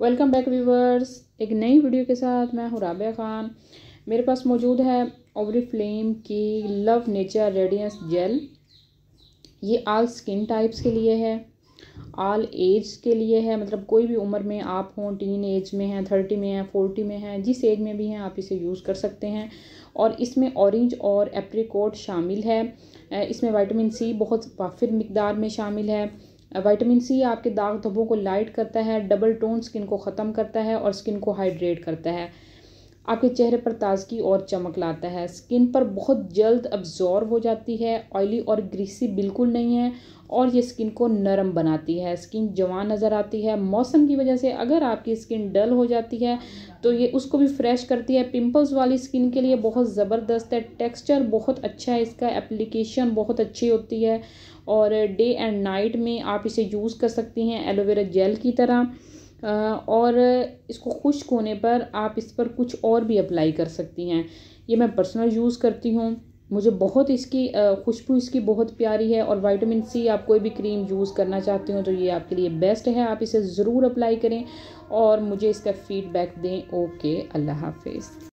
Welcome back viewers एक नई video के साथ मैं हूँ राबिया ख़ान। मेरे पास मौजूद है ओवरी फ्लेम की लव नेचर रेडियंस जेल ये आल स्किन टाइप्स के लिए है आल एज के लिए है। मतलब कोई भी उम्र में आप हों टीन एज में हैं थर्टी में हैं फोर्टी में हैं, जिस एज में भी हैं, आप इसे यूज़ कर सकते हैं। और इसमें ऑरेंज और एप्रिकोट शामिल है। इसमें विटामिन सी बहुत वाफिर मकदार में शामिल है। विटामिन सी आपके दाग धब्बों को लाइट करता है डबल टोन स्किन को ख़त्म करता है और स्किन को हाइड्रेट करता है। आपके चेहरे पर ताजगी और चमक लाता है। स्किन पर बहुत जल्द अब्जॉर्व हो जाती है ऑयली और ग्रीसी बिल्कुल नहीं है और ये स्किन को नरम बनाती है। स्किन जवान नज़र आती है। मौसम की वजह से अगर आपकी स्किन डल हो जाती है तो ये उसको भी फ्रेश करती है। पिंपल्स वाली स्किन के लिए बहुत ज़बरदस्त है। टेक्सचर बहुत अच्छा है इसका। एप्लीकेशन बहुत अच्छी होती है। और डे एंड नाइट में आप इसे यूज़ कर सकती हैं। एलोवेरा जेल की तरह। और इसको खुश्क होने पर आप इस पर कुछ और भी अप्लाई कर सकती हैं। ये मैं पर्सनल यूज़ करती हूँ। मुझे बहुत इसकी खुशबू इसकी बहुत प्यारी है और विटामिन सी आप कोई भी क्रीम यूज़ करना चाहते हो तो ये आपके लिए बेस्ट है। आप इसे ज़रूर अप्लाई करें और मुझे इसका फ़ीडबैक दें। ओके अल्लाह हाफिज़।